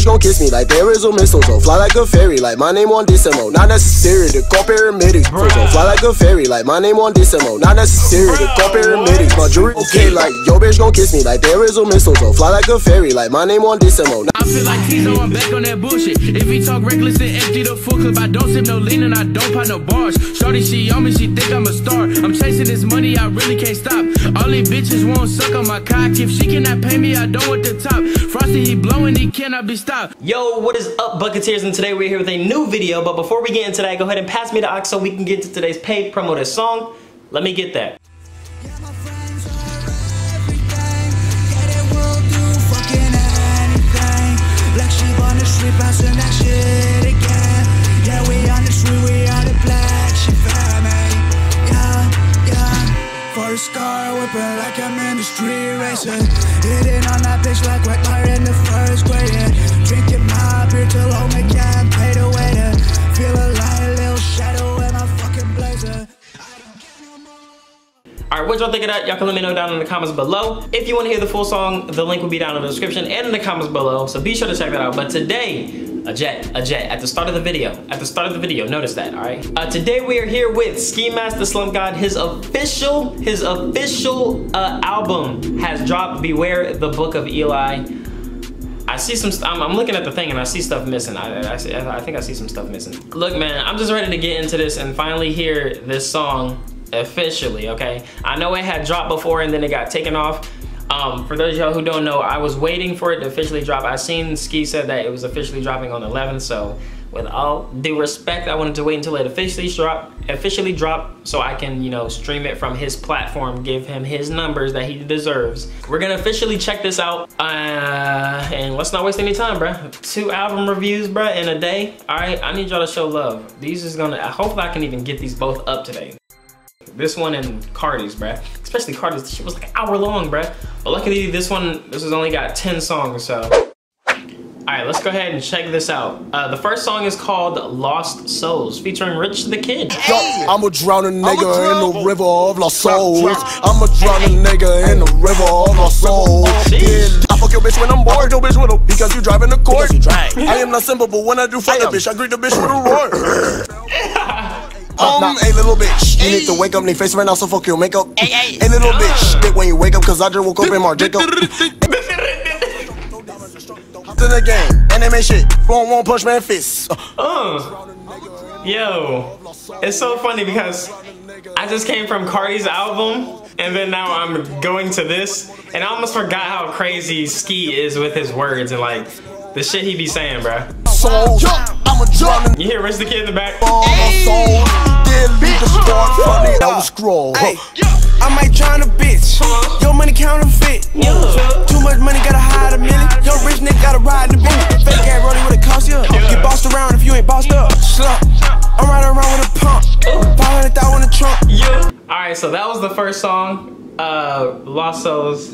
bitch gon' kiss me like there is a mistletoe. Fly like a fairy, like my name on Decimo. Not necessary to call paramedics. Fly like a fairy, like my name on Decimo. Not necessary to call paramedics. My jewelry okay, like yo bitch gon' kiss me like there is a mistletoe. Fly like a fairy, like my name on Decimo. I feel like Tizo, I'm back on that bullshit. If he talk reckless, then empty the full clip. I don't sip no lean and I don't pop no bars. Shorty, she on me, she think I'm a star. I'm chasing this money, I really can't stop. All these bitches won't suck on my cock. If she cannot pay me, I don't want the top. Frosty, he blowing, he cannot be stopped. Yo, what is up, Bucketeers? And today we're here with a new video. But before we get into that, go ahead and pass me the ox so we can get to today's paid promo this song. Let me get that. Yeah, like I'm in the street racing. Hitting on that bitch like bar in the first grade. Yeah. Drinking my beer till home again, pay the waiter. Feel a light, little shadow in my fucking blazer. Alright, what y'all think of that? Y'all can let me know down in the comments below. If you want to hear the full song, the link will be down in the description and in the comments below. So be sure to check that out. But today, a jet, a jet, at the start of the video, at the start of the video, notice that, alright? Uh, today we are here with Ski Mask the Slump God. His official, his official uh, album has dropped, Beware the Book of Eli. I see some, I'm, I'm looking at the thing and I see stuff missing. I, I, see, I think I see some stuff missing. Look man, I'm just ready to get into this and finally hear this song officially, okay? I know it had dropped before and then it got taken off. Um, for those of y'all who don't know, I was waiting for it to officially drop. I seen Ski said that it was officially dropping on the 11th, so with all due respect, I wanted to wait until it officially drop, officially drop, so I can, you know, stream it from his platform, give him his numbers that he deserves. We're gonna officially check this out, uh, and let's not waste any time, bruh. Two album reviews, bruh, in a day. All right, I need y'all to show love. These is gonna, hopefully I can even get these both up today. This one and Cardi's, bruh. Especially Cardi's, this shit was like an hour long, bruh. But luckily this one, this has only got 10 songs, so. All right, let's go ahead and check this out. Uh, the first song is called Lost Souls, featuring Rich the Kid. Yo, I'ma drown a nigga in the river of lost souls. I'ma drown a nigga in the river of lost souls. Yeah, I fuck your bitch when I'm bored, your bitch with a because you driving the court. I am not simple, but when I do fuck a bitch, I greet the bitch with a roar. Um, hey little bitch, you need to wake up, need face right now, so fuck your makeup. Hey, hey, hey little bitch, dick when you wake up, cause I just woke up in Mark Jacob. To the game, anime shit, phone won't punch man fists. Uh, yo, it's so funny because I just came from Cardi's album and then now I'm going to this and I almost forgot how crazy Ski is with his words and like the shit he be saying, bruh. Souls, I'm a drowning You hear Rich the Kid in the back? on my soul. Yeah, leave the start funny, I will scroll. Hey, I might drown a bitch. Your money counterfeit. Too much money, gotta hide a million. Your rich nigga gotta ride the bitch. Fake ass rolling with a cost you. Get bossed around if you ain't bossed up. Slump. I'm riding around with a pump. 500,000 in the trunk. Yeah. All right, so that was the first song, uh, Lost Souls.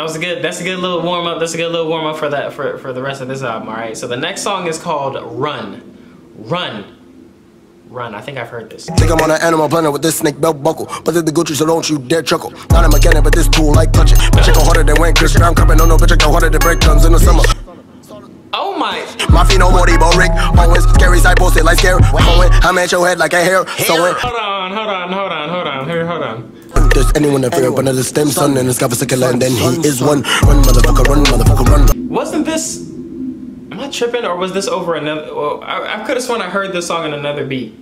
That was a good. That's a good little warm up. That's a good little warm up for that for for the rest of this album. All right. So the next song is called Run, Run, Run. I think I've heard this. Think I'm on an animal planet with this snake belt buckle. But it's the Gucci, so don't you dare chuckle. Not a mechanic, but this tool like touch it. Bitch, I go harder than Wayne Chris. I'm coming, no, no, bitch, I go harder than break guns in the summer. Oh my. My feet no more, Debo Rick. Owens, scary side posted like scary. Owen, I'm at your head like a hair. Sewing. Hold on. Hold on. Hold on. Hold on. Here. Hold on. There's anyone that fear, but the stem son and the sky for killer, and then he is one. Run, motherfucker, run, motherfucker, run. Wasn't this? Am I tripping or was this over another? Well, I, I could have sworn I heard this song in another beat.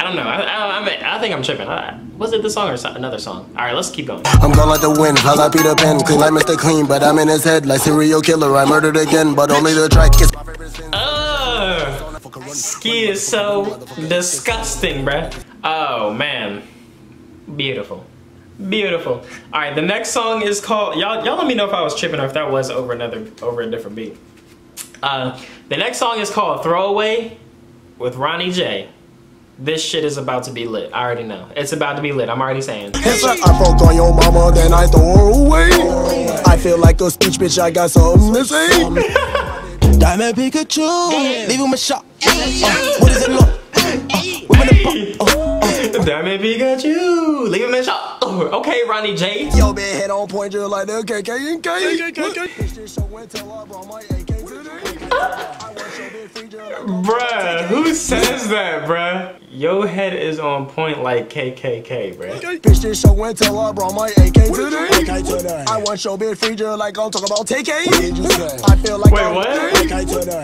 I don't know. I, I, I, mean, I think I'm tripping. I, was it this song or so- another song? All right, let's keep going. I'm gone like the wind, fly like Peter Pan, clean like Mr. Clean, but I'm in his head like serial killer. I murdered again, but only the track is my favorite sin. Ugh. Ski is so disgusting, bruh. Oh man, beautiful, beautiful. All right, the next song is called. Y'all, y'all let me know if I was tripping or if that was over another, over a different beat. Uh, the next song is called "Throwaway" with Ronny J. This shit is about to be lit. I already know. It's about to be lit. I'm already saying. It's like I fuck on your mama, then I throw her away. I feel like a speech, bitch, I got something to say. Diamond Pikachu. Leave him a shot. Uh, what does it look? Uh, women in the pump. Uh, uh. Diamond Pikachu, leave him in shock. Oh, okay, Ronny J. Yo, been head on point just like the KK and K. Bitch, this show went till I brought my AK today. Bruh, who says that, bruh? Your head is on point like KKK, bruh. Bitch, this show went till I brought my AK today. I want your bitch free just like I'm talking about TK. I feel like Wait, I'm what?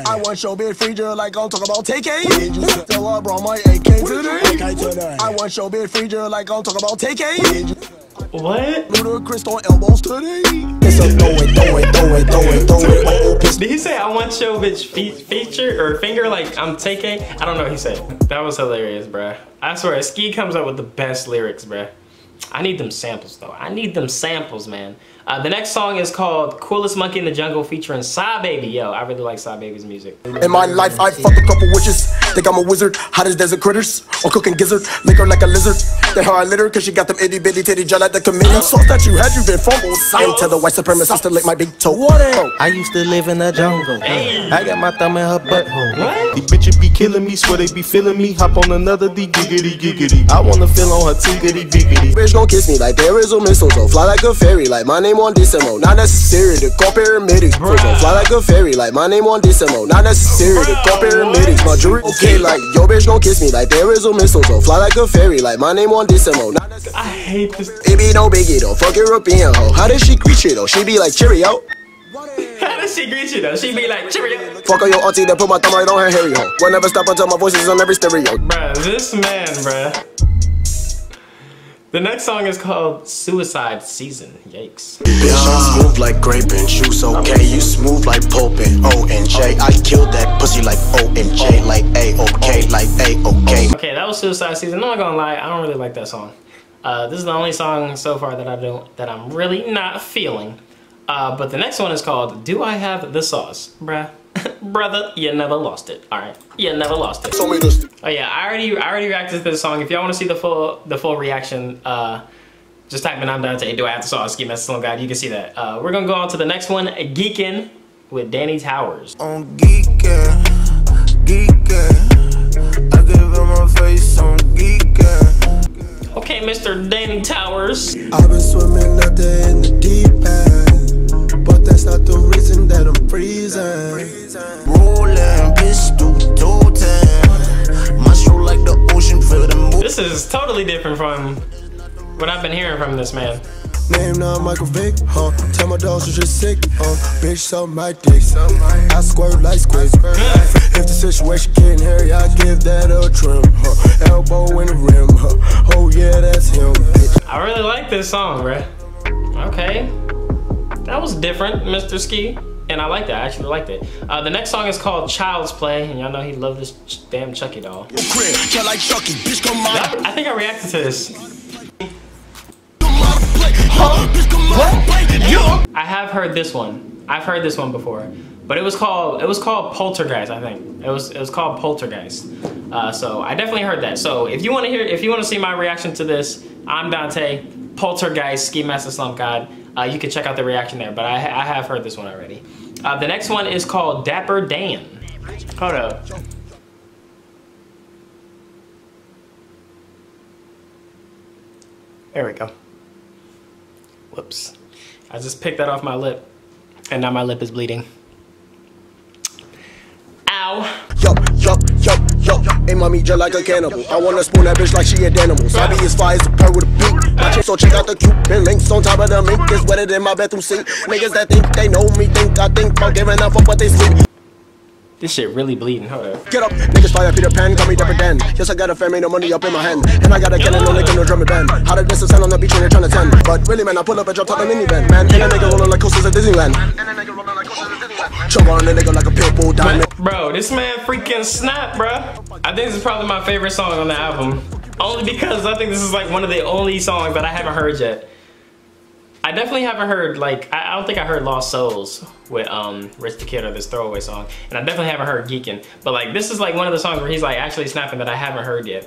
I want your bitch free just like I'm talking about TK. Till I brought my AK today. I want your bitch free just like I'm talking about TK. What? Ludacris on elbows today. It's a throw it, throw it, throw it, throw it, throw it. Did he say I want your bitch fe- feature or finger like I'm taking? I don't know what he said. That was hilarious, bruh. I swear, Ski comes up with the best lyrics, bruh. I need them samples though. I need them samples, man. Uh, the next song is called Coolest Monkey in the Jungle featuring SahBabii. Yo, I really like SahBabii's music. In my life, I fucked a couple witches. Think I'm a wizard, hot as desert critters. Or cooking gizzard, lick her like a lizard. Then how I lit her, cause she got them itty bitty titty jet like the chameleon. Sauce that you had, you been fumbled. And tell the white supremacist to lick my big toe. What? I used to live in the jungle. Hey. I got my thumb in her butthole. What? These bitches be killing me, swear they be feeling me. Hop on another D giggity giggity. I wanna feel on her tiggity biggity. Bitch gon' kiss me like there is a mistletoe. Fly like a fairy, like my name on Decimo. Not necessary to call paramedics. Fly like a fairy, like my name on Decimo. Not necessary to call paramedics. My jewelry okay, like yo, bitch gon' kiss me like there is a mistletoe. Fly like a fairy, like my name on Decimo. Not necessary. I hate this. Baby, no biggie though. Fuck European hoe. How does she greet you though? She be like Cheerio. How does she greet you though? She be like, cheerio. Fuck on your auntie that put my thumb right on her hairy hoe. Will never stop until my voice is on every stereo. Bruh, this man, bruh. The next song is called Suicide Season. Yikes. Bitch, I'm smooth like grape and juice, okay? You smooth like pulp and O and J. I killed that pussy like O and J, like A, okay, like A, okay. Okay, that was Suicide Season. I'm not gonna lie, I don't really like that song. Uh, this is the only song so far that I don't that I'm really not feeling. Uh, but the next one is called "Do I Have the Sauce?" Bruh, brother, you never lost it. All right, you never lost it. So me this. Oh yeah, I already I already reacted to this song. If y'all want to see the full the full reaction, uh, just type in "ImDontai." Do I have the sauce? Ski Mask the Slump God. You can see that. Uh, we're gonna go on to the next one, "Geekin" with Danny Towers. on geekin', geekin'. I give him my face on geekin'. Okay, Mr. Danny Towers. I've been swimming out there in the deep end, but that's not the reason that I'm freezing. This is totally different from what I've been hearing from this man. Name not Michael Vick, huh? Tell my dogs you just sick, huh? Bitch, suck my dick. I squirt like squid. If the situation getting hairy, I give that a trim, huh? Elbow in the rim, huh? Oh yeah, that's him, bitch. I really like this song, bruh. Okay. That was different, Mr. Ski. And I like that. I actually liked it. Uh, the next song is called Child's Play. And y'all know he loved this ch- damn Chucky doll. Crib, kill like Chucky, bitch, come on. I, I think I reacted to this. I have heard this one. I've heard this one before. But it was called it was called Poltergeist, I think. It was it was called Poltergeist. Uh, so I definitely heard that. So if you want to hear if you want to see my reaction to this, ImDontai, Poltergeist, Ski Mask the Slump God. Uh, you can check out the reaction there. But I, I have heard this one already. Uh, the next one is called Dapper Dan. Hold up. There we go. Whoops. I just picked that off my lip. And now my lip is bleeding. Yo. Hey, mommy, just like a cannibal. I wanna spoon that bitch like she a animal. Sabi is fire as a bird with a beak. My chick, so check out the Cuban links on top of the mink. It's wetter than my bathroom sink. Niggas that think they know me think I think about giving up for what they sleep. This shit really bleeding. Hold up. Get up, niggas fire Peter Pan, call me Dapper Dan. Yes, I got a family, no money up in my hand. And I got a cannon, no lick, no drum and band. How did this sound on the beach when you're trying to ten? But really, man, I pull up and drop top the minivan. Man, and I make a nigga rolling like coasters at Disneyland. Choke on a nigga like a pit bull diamond. Bro, this man freaking snap, bro. I think this is probably my favorite song on the album. Only because I think this is like one of the only songs that I haven't heard yet. I definitely haven't heard like I I don't think I heard Lost Souls with um Rich the Kid or this throwaway song, and I definitely haven't heard Geekin. But like this is like one of the songs where he's like actually snapping that I haven't heard yet.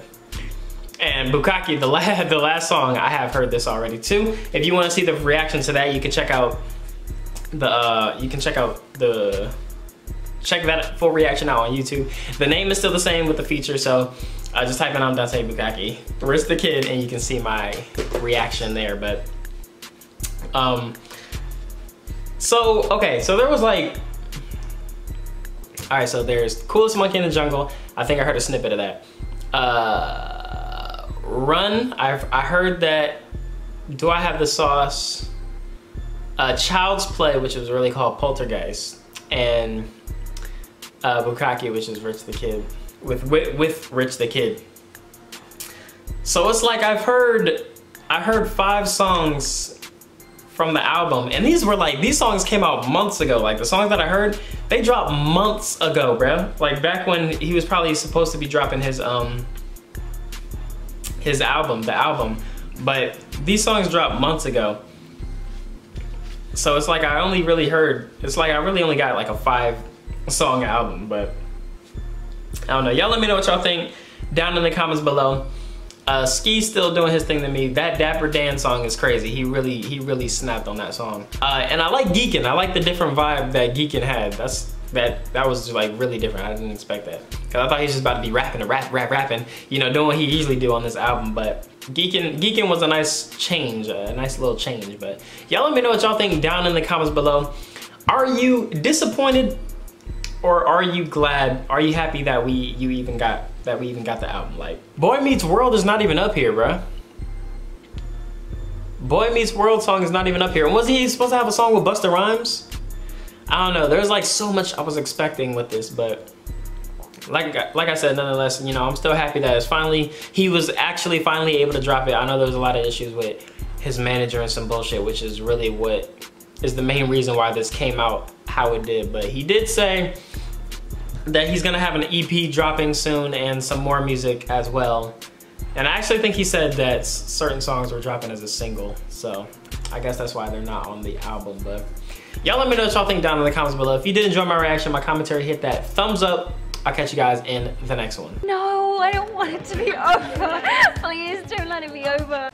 And Bukaki, the last the last song, I have heard this already too. If you want to see the reaction to that, you can check out the uh you can check out the check that full reaction out on YouTube. The name is still the same with the feature, so uh, just type in ImDontai Bukaki. Where's the kid? And you can see my reaction there. But um, so okay, so there was like, all right, so there's coolest monkey in the jungle. I think I heard a snippet of that. Uh, Run. I've I heard that. Do I have the sauce? Uh, Child's Play, which was really called Poltergeist, and uh, Bukaki, which is Rich the Kid, with, with with Rich the Kid. So it's like I've heard, I heard five songs from the album, and these were like these songs came out months ago. Like the songs that I heard, they dropped months ago, bro. Like back when he was probably supposed to be dropping his um his album, the album, but these songs dropped months ago. So it's like I only really heard. It's like I really only got like a five song album, but I don't know. Y'all let me know what y'all think down in the comments below. Uh, Ski's still doing his thing to me. That Dapper Dan song is crazy. He really, he really snapped on that song. Uh, and I like Geekin. I like the different vibe that Geekin had. That's that that was like really different. I didn't expect that. Cause I thought he was just about to be rapping, a rap, rap, rapping. You know, doing what he usually do on this album. But Geekin, Geekin was a nice change, a nice little change. But y'all let me know what y'all think down in the comments below. Are you disappointed or are you glad? Are you happy that we you even got that we even got the album? Like Boy Meets World is not even up here, bruh. Boy Meets World song is not even up here. And was he supposed to have a song with Busta Rhymes? I don't know. There's like so much I was expecting with this, but like like I said, nonetheless, you know, I'm still happy that it's finally he was actually finally able to drop it. I know there was a lot of issues with his manager and some bullshit, which is really what is the main reason why this came out how it did. But he did say that he's gonna have an EP dropping soon and some more music as well. And I actually think he said that certain songs were dropping as a single. So I guess that's why they're not on the album. But y'all let me know what y'all think down in the comments below. If you did enjoy my reaction, my commentary, hit that thumbs up. I'll catch you guys in the next one. No, I don't want it to be over. Please don't let it be over.